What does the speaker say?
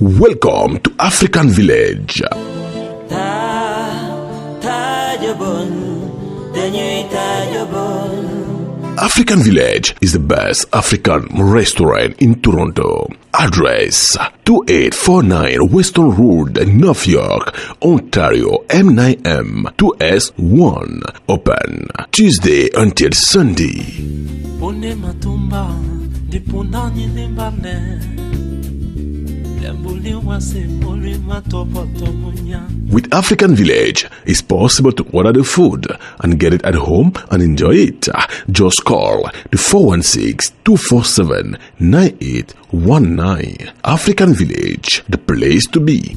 Welcome to African Village. African Village is the best African restaurant in Toronto. Address 2849 Weston Road, North York, Ontario, M9M 2S1. Open Tuesday until Sunday. With African Village, it's possible to order the food and get it at home and enjoy it. Just call the 416 247 9819. African Village, the place to be.